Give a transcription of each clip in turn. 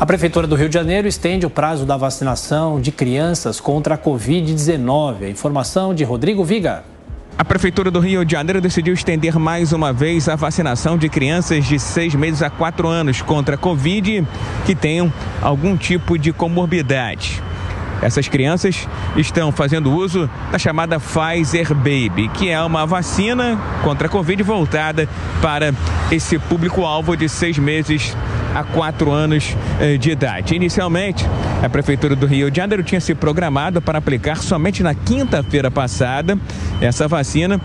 A Prefeitura do Rio de Janeiro estende o prazo da vacinação de crianças contra a Covid-19. A informação de Rodrigo Viga. A Prefeitura do Rio de Janeiro decidiu estender mais uma vez a vacinação de crianças de seis meses a quatro anos contra a Covid que tenham algum tipo de comorbidade. Essas crianças estão fazendo uso da chamada Pfizer Baby, que é uma vacina contra a Covid voltada para esse público-alvo de seis meses a quatro anos eh, de idade. Inicialmente, a Prefeitura do Rio de Janeiro tinha se programado para aplicar somente na quinta-feira passada essa vacina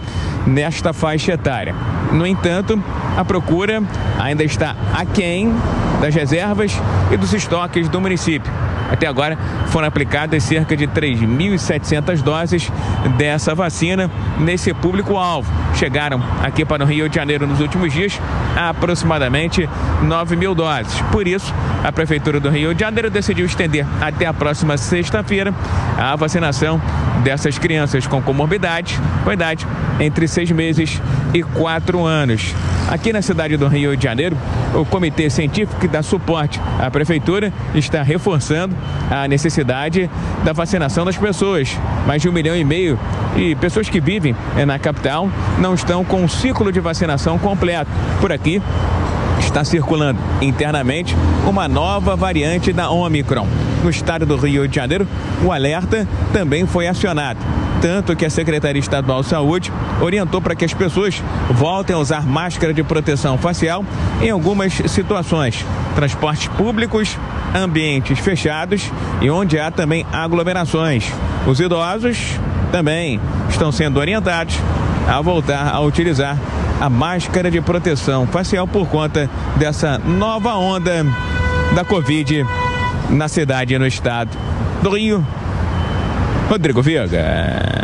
nesta faixa etária. No entanto, a procura ainda está aquém das reservas e dos estoques do município. Até agora foram aplicadas cerca de 3.700 doses dessa vacina nesse público-alvo. Chegaram aqui para o Rio de Janeiro nos últimos dias aproximadamente 9 mil doses. Por isso, a Prefeitura do Rio de Janeiro decidiu estender até a próxima sexta-feira a vacinação dessas crianças com comorbidade, com idade entre seis meses e quatro anos. Aqui na cidade do Rio de Janeiro, o Comitê Científico que dá suporte à Prefeitura está reforçando a necessidade da vacinação das pessoas. Mais de um milhão e meio e pessoas que vivem na capital não estão com o ciclo de vacinação completo. Por aqui, está circulando internamente uma nova variante da Omicron. No estado do Rio de Janeiro, o alerta também foi acionado tanto que a Secretaria Estadual de Saúde orientou para que as pessoas voltem a usar máscara de proteção facial em algumas situações, transportes públicos, ambientes fechados e onde há também aglomerações. Os idosos também estão sendo orientados a voltar a utilizar a máscara de proteção facial por conta dessa nova onda da Covid na cidade e no estado do Rio. Rodrigo Viega.